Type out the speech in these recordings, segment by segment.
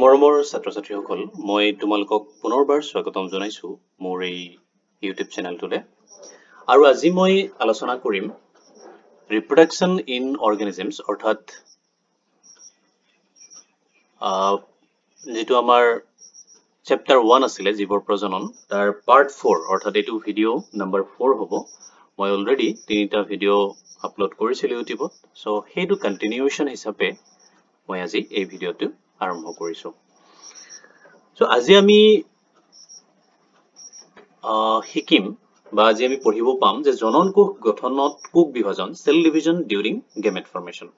মৰমৰ ছাত্ৰ ছাত্ৰীসকল মই তোমালোকক পুনৰবাৰ স্বাগতম জনাইছোঁ মোৰ এই ইউটিউব চেনেলটোলৈ আৰু আজি মই আলোচনা কৰিম ৰিপ্ৰডাকশ্যন ইন অৰ্গেনিজিমছ অৰ্থাৎ যিটো আমাৰ চেপ্টাৰ ওৱান আছিলে জীৱৰ প্ৰজনন তাৰ পাৰ্ট ফ'ৰ অৰ্থাৎ এইটো ভিডিঅ' নাম্বাৰ ফ'ৰ হ'ব। মই অলৰেডি তিনিটা ভিডিঅ' আপলোড কৰিছিলোঁ ইউটিউবত। চ' সেইটো কণ্টিনিউৱেশ্যন হিচাপে মই আজি এই ভিডিঅ'টো আৰম্ভ কৰিছোঁ। চ' আজি আমি শিকিম বা আজি আমি পঢ়িব পাম যে জনন কোষ গঠনত কোষ বিভাজন cell division during gamete formation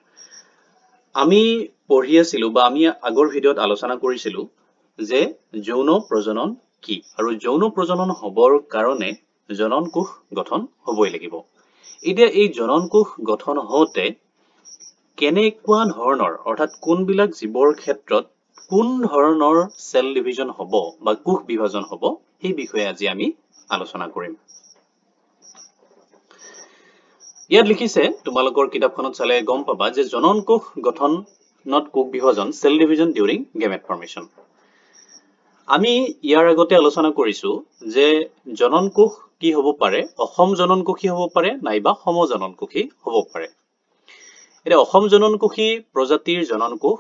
আমি পঢ়ি আছিলোঁ বা আমি আগৰ ভিডিঅ'ত আলোচনা কৰিছিলোঁ যে যৌন প্ৰজনন কি আৰু যৌন প্ৰজনন হ'বৰ কাৰণে জনন কোষ গঠন হ'বই লাগিব। এতিয়া এই জনন কোষ গঠন হওঁতে কেনেকুৱা ধৰণৰ অৰ্থাৎ কোনবিলাক জীৱৰ ক্ষেত্ৰত কোন ধৰণৰ চেল ডিভিজন হ'ব বা কোষ বিভাজন হ'ব সেই বিষয়ে আজি আমি আলোচনা কৰিম। ইয়াত লিখিছে তোমালোকৰ কিতাপখনত চালে গম পাবা যে জনন কোষ গঠনত কোষ বিভাজন cell division during gamete formation আমি ইয়াৰ আগতে আলোচনা কৰিছো যে জনন কোষ কি হ'ব পাৰে অসম জনন কোষী হ'ব পাৰে নাইবা সমজনন কোষী হ'ব পাৰে। এতিয়া অসম জননকোষী প্ৰজাতিৰ জননকোষ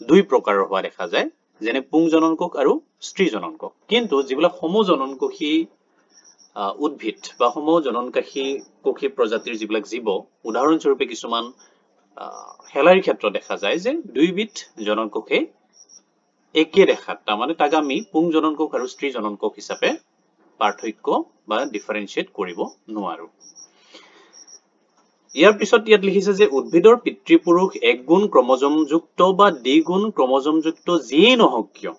দুই প্ৰকাৰৰ হোৱা দেখা যায় যেনে পুং জননকোষ আৰু স্ত্ৰী জননকোষ। কিন্তু যিবিলাক সমজননকোষী উদ্ভিদ বা সমজননকাশী কোষী প্ৰজাতিৰ যিবিলাক জীৱ উদাহৰণস্বৰূপে কিছুমান শেলাৰীৰ ক্ষেত্ৰত দেখা যায় যে দুইবিধ জননকোষে একে দেখাত তাৰমানে তাক আমি পুং জননকোষ আৰু স্ত্ৰী জননকোষ হিচাপে পাৰ্থক্য বা ডিফাৰেঞ্চিয়েট কৰিব নোৱাৰো। ইয়াৰ পিছত ইয়াত লিখিছে যে উদ্ভিদৰ পিতৃপুৰুষ এক গুণ ক্ৰমজমযুক্ত বা দ্বিগুণ ক্ৰমজমযুক্ত যিয়েই নহওক কিয়।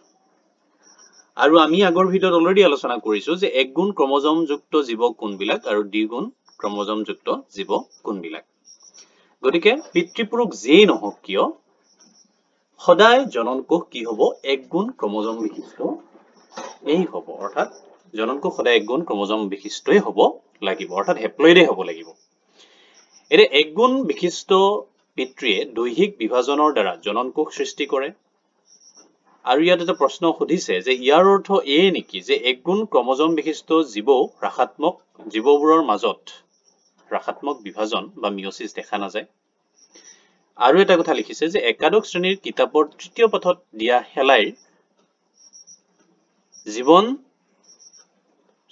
আৰু আমি আগৰ ভিডিঅ'ত অলৰেডি আলোচনা কৰিছো যে এক গুণ ক্ৰমজমযুক্ত জীৱ কোনবিলাক আৰু দ্বিগুণ ক্ৰমজমযুক্ত জীৱ কোনবিলাক। গতিকে পিতৃপুৰুষ যিয়েই নহওক কিয় সদায় জননকোষ কি হব? এক গুণ ক্ৰমজম বিশিষ্ট এই হব। অৰ্থাৎ জননকোষ সদায় এক গুণ ক্ৰমজম বিশিষ্টই হব লাগিব। অৰ্থাৎ হেপ্লইডে হব লাগিব। এতিয়া একগুণ বিশিষ্ট পিতৃয়ে দৈহিক বিভাজনৰ দ্বাৰা জননকোষ সৃষ্টি কৰে। আৰু ইয়াত এটা প্ৰশ্ন সুধিছে যে ইয়াৰ অৰ্থ এয়ে নেকি যে একগুণ ক্ৰমজম বিশিষ্ট জীৱ ৰাসাত্মক জীৱবোৰৰ মাজত ৰাসাত্মক বিভাজন বা মিয়চিছ দেখা নাযায়। আৰু এটা কথা লিখিছে যে একাদশ শ্ৰেণীৰ কিতাপৰ তৃতীয় পাঠত দিয়া শেলাইৰ জীৱন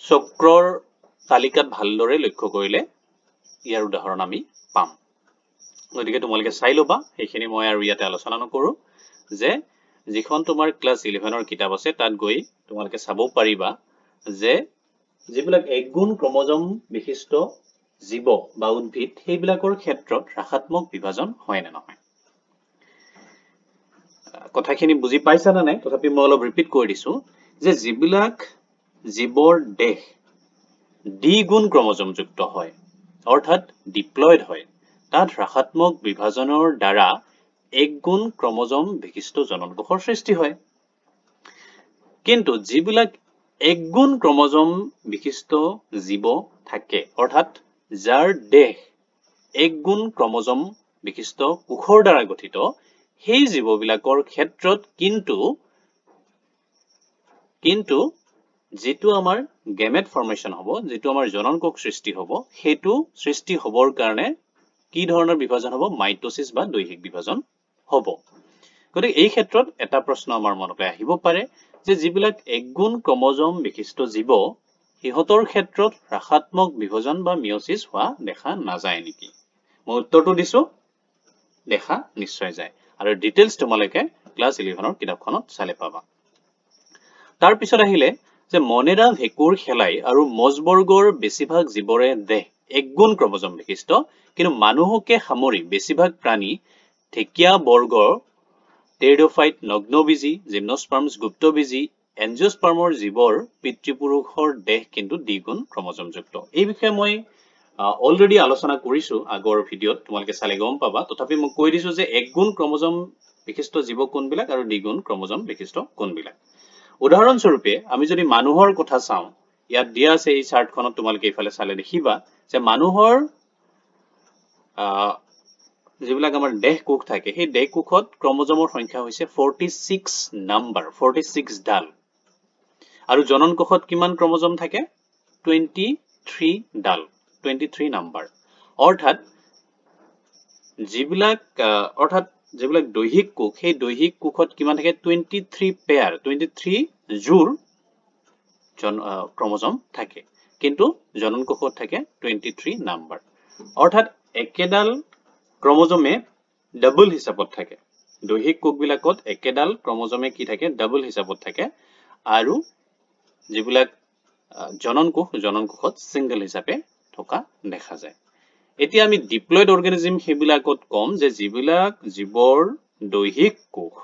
চক্ৰৰ তালিকাত ভালদৰে লক্ষ্য কৰিলে। ইয়াৰ উদাহৰণ আমি পাম। গতিকে তোমালোকে চাই ল'বা সেইখিনি মই আৰু ইয়াতে আলোচনা নকৰোঁ যে যিখন তোমাৰ ক্লাছ ইলেভেনৰ কিতাপ আছে তাত গৈ তোমালোকে চাব পাৰিবা যে যিবিলাক একগুণ ক্ৰমজম বিশিষ্ট জীৱ বা উদ্ভিদ সেইবিলাকৰ ক্ষেত্ৰত ৰাসাত্মক বিভাজন হয় নে নহয়? কথাখিনি বুজি পাইছা নে নাই? তথাপি মই অলপ ৰিপিট কৰি দিছো যে যিবিলাক জীৱৰ দেহ দ্বিগুণ ক্ৰমজমযুক্ত হয় অৰ্থাৎ ডিপ্লয়ড হয়। তাত ৰাসাত্মক বিভাজনৰ দ্বাৰা এক গুণ ক্ৰমজম বিশিষ্ট জননকোষৰ সৃষ্টি হয়। কিন্তু যিবিলাক এক গুণ ক্ৰমজম বিশিষ্ট জীৱ থাকে অৰ্থাৎ যাৰ দেহ এক গুণ ক্ৰমজম বিশিষ্ট কোষৰ দ্বাৰা গঠিত সেই জীৱবিলাকৰ ক্ষেত্ৰত কিন্তু কিন্তু যিটো আমাৰ গেমেট ফৰ্মেশ্যন হ'ব যিটো আমাৰ জননকোষ সৃষ্টি হ'ব সেইটো সৃষ্টি হ'বৰ কাৰণে কি ধৰণৰ বিভাজন হ'ব? মাইটচিছ বা দৈহিক বিভাজন হ'ব। গতিকে এই ক্ষেত্ৰত এটা প্ৰশ্ন আমাৰ মনলৈ আহিব পাৰে যে যিবিলাক একগুণ ক্ৰমজম বিশিষ্ট জীৱ সিহঁতৰ ক্ষেত্ৰত ৰাসাত্মক বিভাজন বা মিয়চিছ হোৱা দেখা নাযায় নেকি? মই উত্তৰটো দিছো দেখা নিশ্চয় যায়। আৰু ডিটেইলছ তোমালোকে ক্লাছ ইলেভেনৰ কিতাপখনত চালে পাবা। তাৰপিছত আহিলে যে মনেৰা ভেকুৰ শেলাই আৰু মজবৰ্গৰ বেছিভাগ জীৱৰে দেহ একগুণ ক্ৰমজম বিশিষ্ট। কিন্তু মানুহকে সামৰি বেছিভাগ প্ৰাণী ঢেকীয়া বৰ্গৰ টেৰিডফাইট নগ্নবীজী জিমনস্পাৰ্মছ গুপ্তবীজী এনজিঅস্পাৰ্মৰ জীৱৰ পিতৃপুৰুষৰ দেহ কিন্তু দ্বিগুণ ক্ৰমজমযুক্ত। এই বিষয়ে মই অলৰেডি আলোচনা কৰিছো আগৰ ভিডিঅ'ত। তোমালোকে চালে গম পাবা। তথাপি মই কৈ দিছো যে একগুণ ক্ৰমজম বিশিষ্ট জীৱ কোনবিলাক আৰু দ্বিগুণ ক্ৰমজম বিশিষ্ট কোনবিলাক। উদাহৰণস্বৰূপে আমি যদি মানুহৰ কথা চাওঁ ইয়াত দিয়া আছে এই চাৰ্টখনত তোমালোকে এইফালে চালে দেখিবা যে মানুহৰ যিবিলাক আমাৰ দেহ কোষ থাকে সেই দেহ কোষত ক্ৰমজমৰ সংখ্যা হৈছে forty six number forty six ডাল। আৰু জনন কোষত কিমান ক্ৰমজম থাকে? টুৱেণ্টি থ্ৰী ডাল টুৱেণ্টি থ্ৰী নাম্বাৰ অৰ্থাৎ যিবিলাক অৰ্থাৎ যিবিলাক দৈহিক কোষ সেই দৈহিক কোষত কিমান থাকে? Twenty three pair twenty three জোৰ ক্ৰমজম থাকে। কিন্তু জনন কোষত থাকে টুৱেণ্টি থ্ৰী নাম্বাৰ। অৰ্থাৎ একেডাল ক্ৰমজমে ডাবল হিচাপত থাকে। দৈহিক কোষবিলাকত একেডাল ক্ৰমজমে কি থাকে? ডাবল হিচাপত থাকে। আৰু যিবিলাক জনন কোষ জনন কোষত ছিংগল হিচাপে থকা দেখা যায়। এতিয়া আমি ডিপ্লয়ড অৰ্গেনিজিম সেইবিলাকত কম যে যিবিলাক জীৱৰ দৈহিক কোষ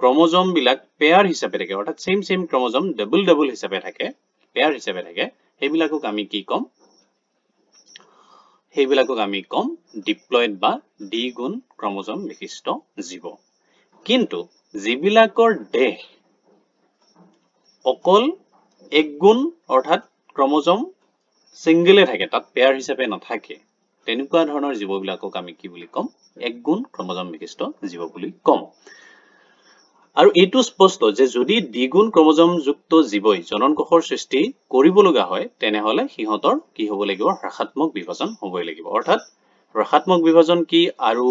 ক্ৰমজমবিলাক পেয়াৰ হিচাপে থাকে অৰ্থাৎ ছেইম ছেইম ক্ৰমজম ডাবল ডাবল হিচাপে থাকে পেয়াৰ হিচাপে থাকে সেইবিলাকক আমি কি ক'ম? সেইবিলাকক আমি কম ডিপ্লয়ড বা দ্বিগুণ ক্ৰমজম বিশিষ্ট জীৱ। কিন্তু যিবিলাকৰ দেহ অকল এক গুণ অৰ্থাৎ ক্ৰমজম ছিংগলে থাকে তাত পেয়াৰ হিচাপে নাথাকে। তেনেকুৱা ধৰণৰ জীৱবিলাকক আমি কি বুলি ক'ম? এক গুণ ক্ৰমজম বিশিষ্ট জীৱ বুলি ক'ম। আৰু এইটো স্পষ্ট যে যদি দ্বিগুণ ক্ৰমজমযুক্ত জীৱই জনন কোষৰ সৃষ্টি কৰিব লগা হয় তেনেহলে সিহঁতৰ কি হ'ব লাগিব? হ্ৰাসাত্মক বিভাজন হ'বই লাগিব। অৰ্থাৎ হ্ৰাসাত্মক বিভাজন কি? আৰু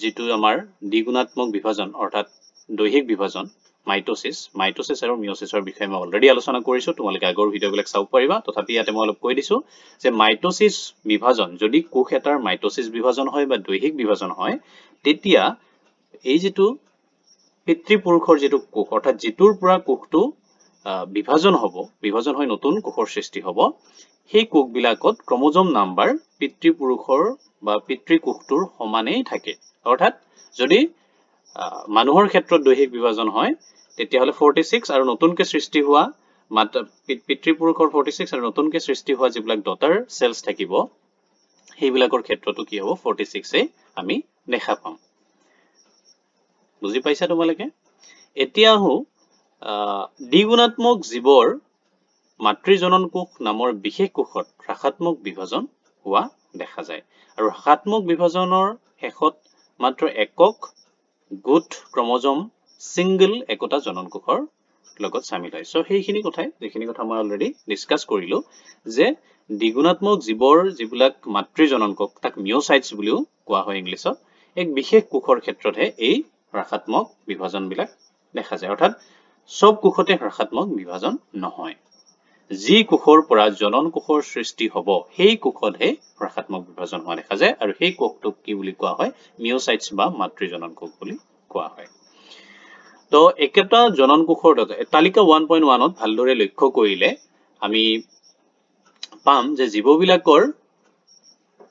যিটো আমাৰ দ্বিগুণাত্মক বিভাজন অৰ্থাৎ দৈহিক বিভাজন মাইটচিছ মাইটচিছ আৰু মিঅচিছৰ বিষয়ে মই অলৰেডি আলোচনা কৰিছোঁ তোমালোকে আগৰ ভিডিঅ'বিলাক চাব পাৰিবা। তথাপি ইয়াতে মই অলপ কৈ দিছোঁ যে মাইটচিছ বিভাজন যদি কোষ এটাৰ মাইটচিছ বিভাজন হয় বা দৈহিক বিভাজন হয় তেতিয়া এই যিটো পিতৃপুৰুষৰ যিটো কোষ অৰ্থাৎ যিটোৰ পৰা কোষটো বিভাজন হ'ব বিভাজন হৈ নতুন কোষৰ সৃষ্টি হ'ব সেই কোষবিলাকত ক্ৰমজম নাম্বাৰ পিতৃপুৰুষৰ বা পিতৃ কোষটোৰ সমানেই থাকে। অৰ্থাৎ যদি মানুহৰ ক্ষেত্ৰত দৈহিক বিভাজন হয় তেতিয়াহ'লে ফৰ্টি ছিক্স আৰু নতুনকৈ সৃষ্টি হোৱা মাত পিতৃপুৰুষৰ ফৰ্টি ছিক্স আৰু নতুনকৈ সৃষ্টি হোৱা যিবিলাক ডটাৰ চেলছ থাকিব সেইবিলাকৰ ক্ষেত্ৰতো কি হ'ব ফৰ্টি ছিক্সেই আমি দেখা পাম। বুজি পাইছা তোমালোকে? এতিয়া আহো দ্বিগুণাত্মক জীৱৰ মাতৃজনন কোষ নামৰ বিশেষ কোষত হ্ৰাসাত্মক বিভাজন হোৱা দেখা যায়। আৰু হ্ৰাসাত্মক বিভাজনৰ শেষত মাত্ৰ একক গোট ক্ৰমজম ছিংগল একোটা জনন কোষৰ লগত চামিল হয়। চ' সেইখিনি কথাই যিখিনি কথা মই অলৰেডি ডিছকাছ কৰিলোঁ যে দ্বিগুণাত্মক জীৱৰ যিবিলাক মাতৃজনন কোষ তাক মিঅ'চাইটছ বুলিও কোৱা হয় ইংলিছত এক বিশেষ কোষৰ ক্ষেত্ৰতহে এই হ্ৰাসাত্মক বিভাজনবিলাক দেখা যায়। অৰ্থাৎ চব কোষতে হ্ৰাসাত্মক বিভাজন নহয়। যি কোষৰ পৰা জনন কোষৰ সৃষ্টি হ'ব সেই কোষতহে হ্ৰাসাত্মক বিভাজন হোৱা দেখা যায়। আৰু সেই কোষটোক কি বুলি কোৱা হয়? মিঅ'চাইটছ বা মাতৃজনন কোষ বুলি কোৱা হয়। তো একেটা জনন কোষৰ তালিকা ওৱান পইণ্ট ওৱানত ভালদৰে লক্ষ্য কৰিলে আমি পাম যে জীৱবিলাকৰ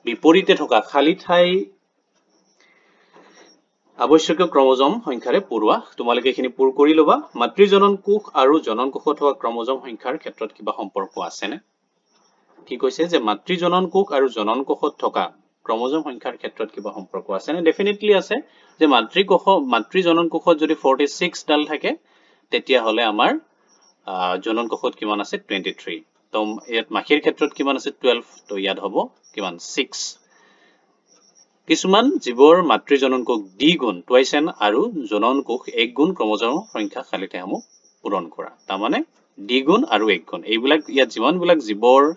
বিপৰীতে থকা খালী ঠাই আৱশ্যকীয় ক্ৰমজম সংখ্যাৰে পূৰোৱা তোমালোকে এইখিনি পূৰ কৰি ল'বা। মাতৃজনন কোষ আৰু জনন কোষত হোৱা ক্ৰমজম সংখ্যাৰ ক্ষেত্ৰত কিবা সম্পৰ্ক আছেনে? কি কৈছে যে মাতৃজনন কোষ আৰু জনন কোষত থকা ক্ৰমজম সংখ্যাৰ ক্ষেত্ৰত কিবা সম্পৰ্ক আছেনে? ডেফিনেটলি আছে। যে মাতৃকোষ মাতৃজনন কোষত যদি ফৰ্টি ছিক্স ডাল থাকে তেতিয়াহ'লে আমাৰ জনন কোষত কিমান আছে? টুৱেণ্টি থ্ৰী তো ইয়াত মাখীৰ ক্ষেত্ৰত কিমান আছে? টুৱেলভ তো ইয়াত হ'ব কিমান? ছিক্স কিছুমান জীৱৰ মাতৃজনন কোষ দ্বিগুণ টুৱাইচ এন আৰু জনন কোষ এক গুণ ক্ৰমজমৰ সংখ্যা খালী ঠাইসমূহ পূৰণ কৰা। তাৰমানে দ্বিগুণ আৰু এক গুণ। এইবিলাক ইয়াত যিমানবিলাক জীৱৰ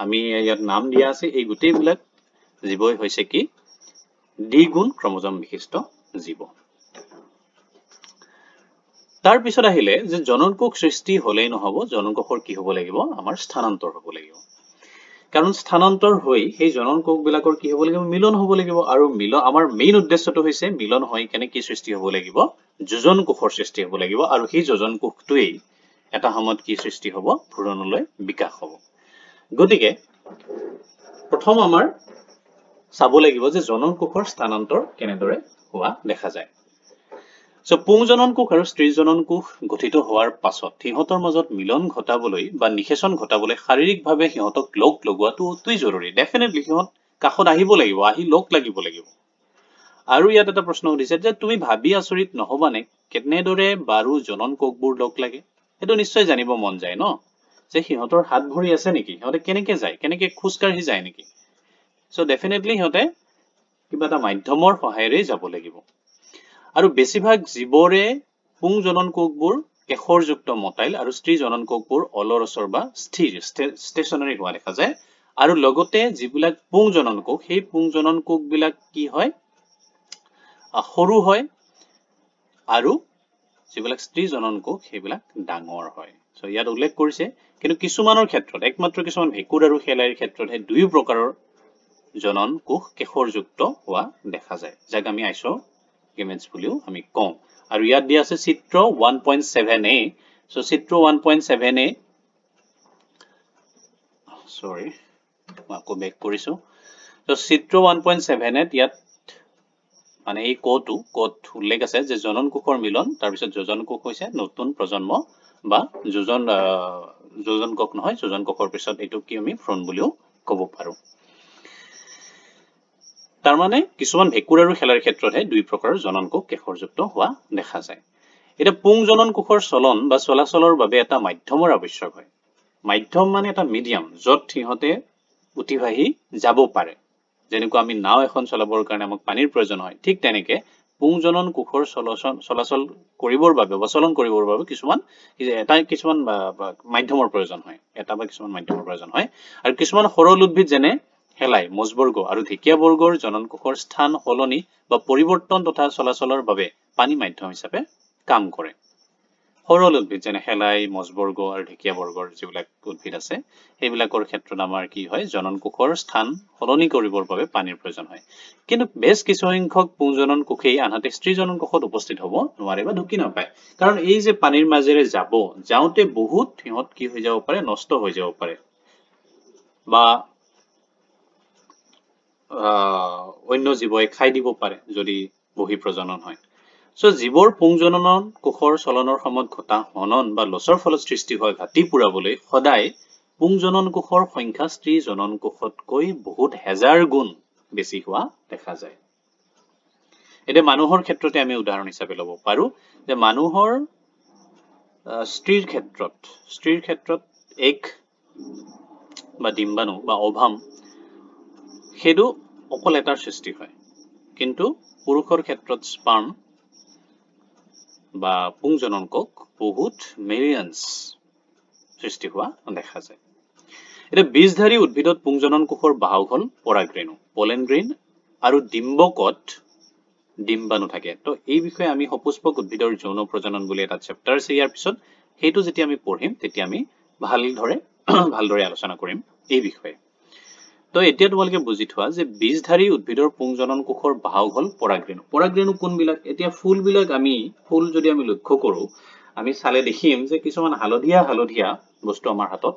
আমি ইয়াত নাম দিয়া আছে এই গোটেইবিলাক জীৱই হৈছে কি? দ্বিগুণ ক্ৰমজম বিশিষ্ট জীৱ। তাৰপিছত আহিলে যে জনন কোষ সৃষ্টি হলেই নহব জনন কোষৰ কি হ'ব লাগিব? আমাৰ স্থানান্তৰ হ'ব লাগিব। কাৰণ স্থানান্তৰ হৈ সেই জনন কোষবিলাকৰ কি হ'ব লাগিব? মিলন হ'ব লাগিব। আৰু মিলন আমাৰ মেইন উদ্দেশ্যটো হৈছে মিলন হৈ কেনে কি সৃষ্টি হ'ব লাগিব? যোজন কোষৰ সৃষ্টি হ'ব লাগিব। আৰু সেই যোজন কোষটোৱেই এটা সময়ত কি সৃষ্টি হ'ব? ভূৰণলৈ বিকাশ হ'ব। গতিকে প্ৰথম আমাৰ চাব লাগিব যে জনন কোষৰ স্থানান্তৰ কেনেদৰে হোৱা দেখা যায়। চ' পুংজনন কোষ আৰু স্ত্ৰীজনন কোষ গঠিত হোৱাৰ পাছত সিহঁতৰ মাজত মিলন ঘটাবলৈ বা নিষেচন ঘটাবলৈ শাৰীৰিকভাৱে সিহঁতক লগ লগোৱাটো অতি জৰুৰী। ডেফিনেটলি সিহঁত কাষত আহিব লাগিব আহি লগ লাগিব লাগিব। আৰু ইয়াত এটা প্ৰশ্ন সুধিছে যে তুমি ভাবি আচৰিত নহবানে কেনেদৰে বাৰু জনন কোষবোৰ লগ লাগে? সেইটো নিশ্চয় জানিব মন যায় ন? যে সিহঁতৰ হাত ভৰি আছে নেকি? সিহঁতে কেনেকে যায়? কেনেকে খোজকাঢ়ি যায় নেকি? চ' ডেফিনেটলি সিহঁতে কিবা এটা মাধ্যমৰ সহায়েৰে যাব লাগিব। আৰু বেছিভাগ জীৱৰে পুং জনন কোষবোৰ কেশৰযুক্ত মতাইল আৰু স্ত্ৰী জনন কোষবোৰ অলৰচৰ বা স্থিৰ ষ্টেচনাৰী হোৱা দেখা যায়। আৰু লগতে যিবিলাক পুং জনন কোষ সেই পুং জনন কোষবিলাক কি হয়? সৰু হয় আৰু যিবিলাক স্ত্ৰী জনন কোষ সেইবিলাক ডাঙৰ হয়। চ' ইয়াত উল্লেখ কৰিছে কিন্তু কিছুমানৰ ক্ষেত্ৰত একমাত্ৰ কিছুমান ভেঁকুৰ আৰু শেলাইৰ ক্ষেত্ৰতহে দুয়ো প্ৰকাৰৰ জনন কোষ কেশৰযুক্ত হোৱা দেখা যায়। যাক আমি আইচ গেমেটছ বুলিও আমি কওঁ। আৰু ইয়াত দিয়া আছে চিত্ৰ ওৱান পইণ্ট ছেভেন এ চ' চিত্ৰ ওৱান পইণ্ট ছেভেন এ চৰি মই আকৌ বেক কৰিছোঁ। ত' চিত্ৰ ওৱান পইণ্ট ছেভেন এত ইয়াত মানে এই কটো কত উল্লেখ আছে যে জনন কোষৰ মিলন তাৰপিছত যোজন কোষ হৈছে নতুন প্ৰজন্ম বা যোজন যোজন কোষ নহয় যোজন কোষৰ পিছত এইটো কি আমি ফ্ৰন বুলিও ক'ব পাৰোঁ। তাৰমানে কিছুমান ভেঁকুৰ আৰু খেলাৰ ক্ষেত্ৰতহে দুই প্ৰকাৰৰ জনন কোষ কেশৰযুক্ত হোৱা দেখা যায়। এতিয়া পুং জনন কোষৰ চলন বা চলাচলৰ বাবে এটা মাধ্যমৰ আৱশ্যক হয়। মাধ্যম মানে এটা মিডিয়াম য'ত সিহঁতে উঠিবাঢ়ি যাব পাৰে। যেনেকুৱা আমি নাও এখন চলাবৰ কাৰণে আমাক পানীৰ প্ৰয়োজন হয় ঠিক তেনেকে পুংজনন কোষৰ চলাচল চলাচল কৰিবৰ বাবে বা চলন কৰিবৰ বাবে কিছুমান এটা কিছুমান মাধ্যমৰ প্ৰয়োজন হয়। এটা বা কিছুমান মাধ্যমৰ প্ৰয়োজন হয়। আৰু কিছুমান সৰল উদ্ভিদ যেনে শেলাই মজবৰ্গ আৰু ঢেকীয়া বৰ্গৰ জনন কোষৰ স্থান সলনি বা পৰিৱৰ্তন তথা চলাচলৰ বাবে পানী মাধ্যম হিচাপে কাম কৰে। সৰল উদ্ভিদ যেনে শেলাই মজবৰ্গ আৰু ঢেকীয়া বৰ্গৰ যিবিলাক উদ্ভিদ আছে সেইবিলাকৰ ক্ষেত্ৰত আমাৰ কি হয় জনন কোষৰ স্থান সলনি কৰিবৰ বাবে পানীৰ প্ৰয়োজন হয়। কিন্তু বেছ কিছুসংখ্যক পুংজনন কোষেই আনহাতে স্ত্ৰীজনন কোষত উপস্থিত হ'ব নোৱাৰে বা ঢুকি নাপায়। কাৰণ এই যে পানীৰ মাজেৰে যাব যাওঁতে বহুত সিহঁত কি হৈ যাব পাৰে নষ্ট হৈ যাব পাৰে। বা অন্য জীৱই খাই দিব পাৰে যদি বহি প্ৰজনন হয়। চ' জীৱৰ পুংজনন কোষৰ চলনৰ সময়ত ঘটা হনন বা লছৰ ফলত সৃষ্টি হোৱা ঘাটি পুৰাবলৈ সদায় পুংজনন কোষৰ সংখ্যা স্ত্ৰী জনন কোষতকৈ বহুত হেজাৰ গুণ বেছি হোৱা দেখা যায়। এতিয়া মানুহৰ ক্ষেত্ৰতে আমি উদাহৰণ হিচাপে ল'ব পাৰো যে মানুহৰ স্ত্ৰীৰ ক্ষেত্ৰত স্ত্ৰীৰ ক্ষেত্ৰত এক বা ডিম্বাণু বা অভাম সেইটো অকল এটাৰ সৃষ্টি হয়। কিন্তু পুৰুষৰ ক্ষেত্ৰত স্পাৰ্ম বা পুংজনন কোষ বহুত মিলিয়নছ সৃষ্টি হোৱা দেখা যায়। এতিয়া বীজধাৰী উদ্ভিদত পুংজনন কোষৰ বাহক হ'ল পৰাগৰেণু পলেনগ্ৰীণ আৰু ডিম্বকত ডিম্বাণু থাকে। তো এই বিষয়ে আমি সপুষ্পক উদ্ভিদৰ যৌন প্ৰজনন বুলি এটা চেপ্টাৰ আছে। ইয়াৰ পিছত সেইটো যেতিয়া আমি পঢ়িম তেতিয়া আমি ভালদৰে ভালদৰে আলোচনা কৰিম এই বিষয়ে। তো এতিয়া তোমালোকে বুজি থোৱা যে বীজধাৰী উদ্ভিদৰ পুংজনন কোষৰ বাহক হ'ল পৰাগৰেণু। পৰাগৰেণু কোনবিলাক? এতিয়া ফুলবিলাক আমি ফুল যদি আমি লক্ষ্য কৰোঁ আমি চালে দেখিম যে কিছুমান হালধীয়া হালধীয়া বস্তু আমাৰ হাতত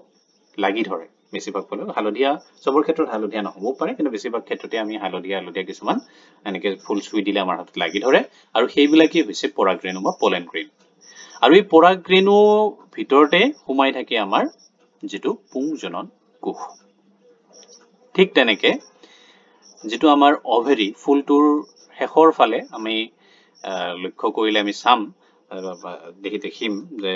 লাগি ধৰে। বেছিভাগ ফুল হালধীয়া চবৰ ক্ষেত্ৰত হালধীয়া নহ'বও পাৰে কিন্তু বেছিভাগ ক্ষেত্ৰতে আমি হালধীয়া হালধীয়া কিছুমান এনেকে ফুল চুই দিলে আমাৰ হাতত লাগি ধৰে আৰু সেইবিলাকেই হৈছে পৰাগৰেণু বা পলেন গ্ৰেণ আৰু এই পৰাগৰেণু ভিতৰতে সোমাই থাকে আমাৰ যিটো পুংজনন কোষ। ঠিক তেনেকে যিটো আমাৰ অভেৰি ফুলটোৰ শেষৰ ফালে আমি লক্ষ্য কৰিলে আমি চাম দেখি দেখিম যে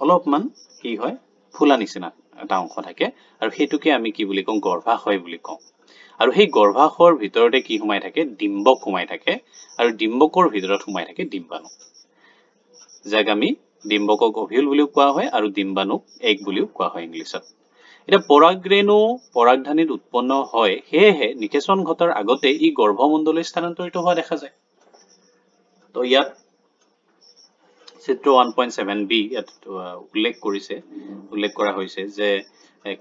অলপমান কি হয় ফুলা নিচিনা এটা অংশ থাকে আৰু সেইটোকে আমি কি বুলি কওঁ গৰ্ভাশয় বুলি কওঁ। আৰু সেই গৰ্ভাশয়ৰ ভিতৰতে কি সোমাই থাকে ডিম্বক সোমাই থাকে আৰু ডিম্বকৰ ভিতৰত সোমাই থাকে ডিম্বাণু। যাক আমি ডিম্বকক অভিউল বুলিও কোৱা হয় আৰু ডিম্বাণুক এক বুলিও কোৱা হয় ইংলিছত। এতিয়া পৰাগৰেণু পৰাগধানীত উৎপন্ন হয় সেয়েহে নিকেচন ঘটাৰ আগতে ই গৰ্ভমণ্ডলৈ স্থানান্তৰিত হোৱা দেখা যায়। তো ইয়াত চিত্ৰ ওৱান পইণ্ট ছেভেন বি ইয়াত উল্লেখ কৰিছে উল্লেখ কৰা হৈছে যে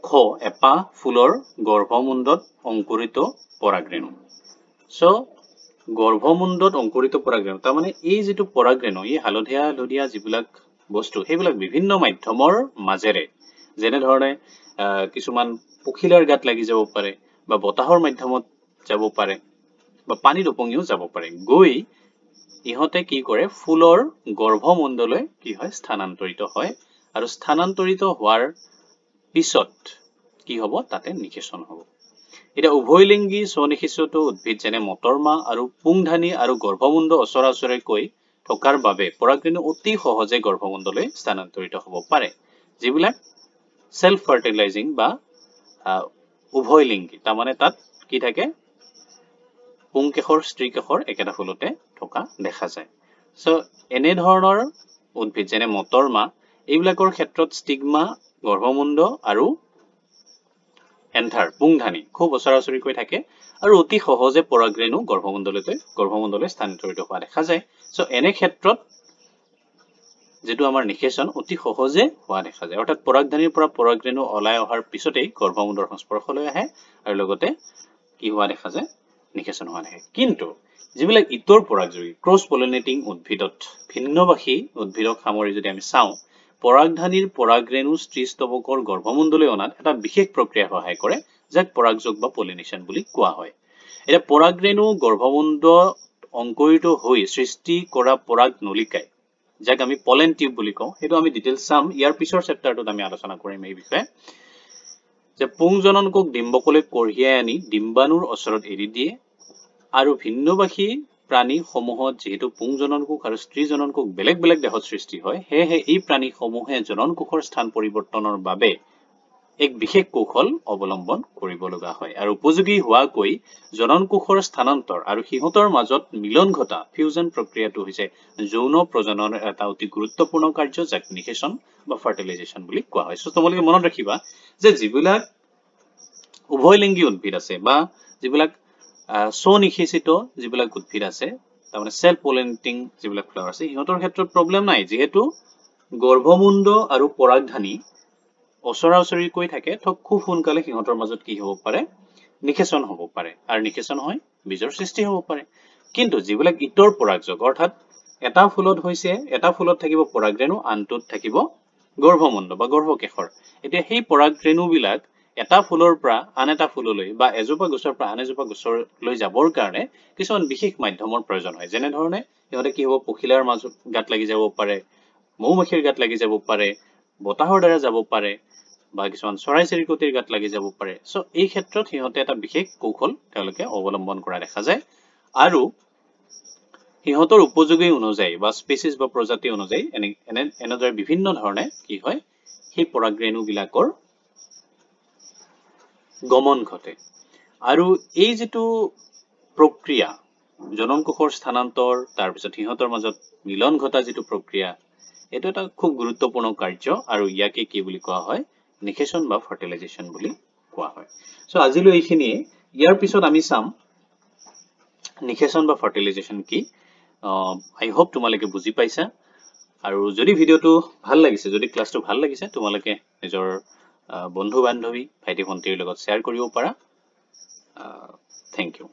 খ এপাহ ফুলৰ গৰ্ভমুণ্ডত অংকুৰিত পৰাগৰেণু চ' গৰ্ভমুণ্ডত অংকুৰিত পৰাগৰেণু তাৰমানে এই যিটো পৰাগৰেণু এই হালধীয়া হালধীয়া যিবিলাক বস্তু সেইবিলাক বিভিন্ন মাধ্যমৰ মাজেৰে যেনেধৰণে কিছুমান পখিলাৰ গাত লাগি যাব পাৰে বা বতাহৰ মাধ্যমত যাব পাৰে বা পানীত উপঙিও যাব পাৰে। গৈ ইহঁতে কি কৰে ফুলৰ গৰ্ভমণ্ডলৈ কি হয় স্থানান্তৰিত হয় আৰু স্থানান্তৰিত হোৱাৰ পিছত কি হ'ব তাতে নিষেচন হ'ব। এতিয়া উভয়লিংগী স্বনিষিচত উদ্ভিদ যেনে মটৰমাহ আৰু পুংধানী আৰু গৰ্ভমুণ্ড ওচৰা ওচৰাকৈ থকাৰ বাবে পৰাগৰেণু অতি সহজে গৰ্ভমুণ্ডলৈ স্থানান্তৰিত হ'ব পাৰে। যিবিলাক চেল্ফ ফাৰ্টিলাইজিং বা উভয়লিংগী তাৰমানে তাত কি থাকে? পুংকেশৰ স্ত্ৰীকেশৰ একেটা ফুলতে থকা দেখা যায়। চ' এনেধৰণৰ উদ্ভিদ যেনে মটৰ মাহ এইবিলাকৰ ক্ষেত্ৰত ষ্টিগমা গৰ্ভমুণ্ড আৰু এন্থাৰ পুংধানী খুব ওচৰাচৰিকৈ থাকে। আৰু অতি সহজে পৰাগৰেণু গৰ্ভমণ্ডললৈ গৰ্ভমণ্ডলৈ স্থানান্তৰিত হোৱা দেখা যায়। চ' এনে ক্ষেত্ৰত যিটো আমাৰ নিষেচন অতি সহজে হোৱা দেখা যায়। অৰ্থাৎ পৰাগধানীৰ পৰা পৰাগৰেণু ওলাই অহাৰ পিছতেই গৰ্ভমুণ্ডৰ সংস্পৰ্শলৈ আহে আৰু লগতে কি হোৱা দেখা যায়? নিষেচন হোৱা দেখে কিন্তু যিবিলাক ইতৰ পৰাগযোগী ক্ৰছ পলিনেটিং উদ্ভিদত ভিন্নবাসী উদ্ভিদক সামৰি যদি আমি চাওঁ পৰাগধানীৰ পৰাগৰেণু স্ত্ৰীস্তৱকৰ গৰ্ভমুণ্ডলৈ অনাত এটা বিশেষ প্ৰক্ৰিয়া সহায় কৰে যাক পৰাগযোগ বা পলিনেশ্যন বুলি কোৱা হয়। এতিয়া পৰাগৰেণু গৰ্ভমুণ্ড অংকুৰিত হৈ সৃষ্টি কৰা পৰাগ নলিকাই যাক আমি পলেন টিউব বুলি কওঁ সেইটো আমি ডিটেইলছ চাম। ইয়াৰ পিছৰ চেপ্টাৰটোত আমি আলোচনা কৰিম এই বিষয়ে। যে পুংজননকক ডিম্বকলৈ কঢ়িয়াই আনি ডিম্বাণুৰ ওচৰত এৰি দিয়ে আৰু ভিন্নবাসী প্ৰাণীসমূহত যিহেতু পুংজননকোষ আৰু স্ত্ৰী জননকোষ বেলেগ বেলেগ দেহত সৃষ্টি হয় সেয়েহে এই প্ৰাণীসমূহে জননকোষৰ স্থান পৰিৱৰ্তনৰ বাবে এক বিশেষ কৌশল অৱলম্বন কৰিব লগা হয় আৰু উপযোগী হোৱাকৈ জননকোষৰ স্থানান্তৰ আৰু সিহঁতৰ মাজত মিলন ঘটা ফিউজন প্ৰক্ৰিয়াটো হৈছে যৌন প্ৰজননৰ এটা অতি গুৰুত্বপূৰ্ণ কাৰ্য যাক নিষেচন বা ফাৰ্টিলাইজেশ্যন বুলি কোৱা হয়। চ' তোমালোকে মনত ৰাখিবা যে যিবিলাক উভয়লিংগী উদ্ভিদ আছে বা যিবিলাক স্বনিষেচিত যিবিলাক উদ্ভিদ আছে তাৰমানে চেল্ফ পলিনেটিং যিবিলাক ফ্লাৱাৰ আছে সিহঁতৰ ক্ষেত্ৰত প্ৰব্লেম নাই। যিহেতু গৰ্ভমুণ্ড আৰু পৰাগধানী ওচৰা ওচৰিকৈ থাকে ত খুব সোনকালে সিহঁতৰ মাজত কি হ'ব পাৰে? নিষেচন হ'ব পাৰে। আৰু নিষেচন হয় বীজৰ সৃষ্টি হ'ব পাৰে। কিন্তু যিবিলাক ইতৰ পৰাগযোগ অৰ্থাৎ এটা ফুলত হৈছে এটা ফুলত থাকিব পৰাগৰেণু আনটোত থাকিব গৰ্ভমুণ্ড বা গৰ্ভকেশৰ। এতিয়া সেই পৰাগৰেণুবিলাক এটা ফুলৰ পৰা আন এটা ফুললৈ বা এজোপা গছৰ পৰা আন এজোপা গছলৈ যাবৰ কাৰণে কিছুমান বিশেষ মাধ্যমৰ প্ৰয়োজন হয়। যেনেধৰণে সিহঁতে কি হ'ব পখিলাৰ মাজত গাত লাগি যাব পাৰে মৌ মাখিৰ গাত লাগি যাব পাৰে বতাহৰ দ্বাৰা যাব পাৰে বা কিছুমান চৰাই চিৰিকটিৰ গাত লাগি যাব পাৰে। চ' এই ক্ষেত্ৰত সিহঁতে এটা বিশেষ কৌশল তেওঁলোকে অৱলম্বন কৰা দেখা যায়। আৰু সিহঁতৰ উপযোগী অনুযায়ী বা স্পেচিছ বা প্ৰজাতি অনুযায়ী এনে এনে এনেদৰে বিভিন্ন ধৰণে কি হয় সেই পৰাগৰেণুবিলাকৰ গমন ঘটে। আৰু এই যিটো প্ৰক্ৰিয়া জনন কোষৰ স্থানান্তৰ তাৰপিছত সিহঁতৰ মাজত মিলন ঘটা যিটো প্ৰক্ৰিয়া এইটো এটা খুব গুৰুত্বপূৰ্ণ কাৰ্য আৰু ইয়াকে কি বুলি কোৱা হয় নিষেচন বা ফাৰ্টিলাইজেশ্যন বুলি কোৱা হয়। চ' আজিলৈ এইখিনিয়ে। ইয়াৰ পিছত আমি চাম নিষেচন বা ফাৰ্টিলাইজেশ্যন কি। আই হোপ তোমালোকে বুজি পাইছা। আৰু যদি ভিডিঅ'টো ভাল লাগিছে যদি ক্লাছটো ভাল লাগিছে তোমালোকে নিজৰ বন্ধু বান্ধৱী ভাইটি ভণ্টিৰ লগত শ্বেয়াৰ কৰিব পাৰা। Thank U